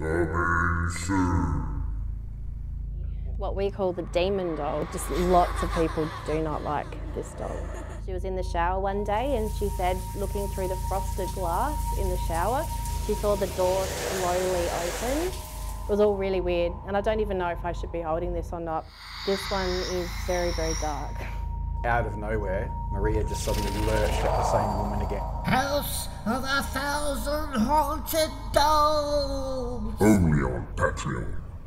Coming soon. What we call the demon dog. Just lots of people do not like this dog. She was in the shower one day and she said, looking through the frosted glass in the shower, she saw the door slowly open. It was all really weird, and I don't even know if I should be holding this or not. This one is very, very dark. Out of nowhere, Maria just suddenly lurched at the same woman again. House of a thousand haunted dolls. Only on Patreon.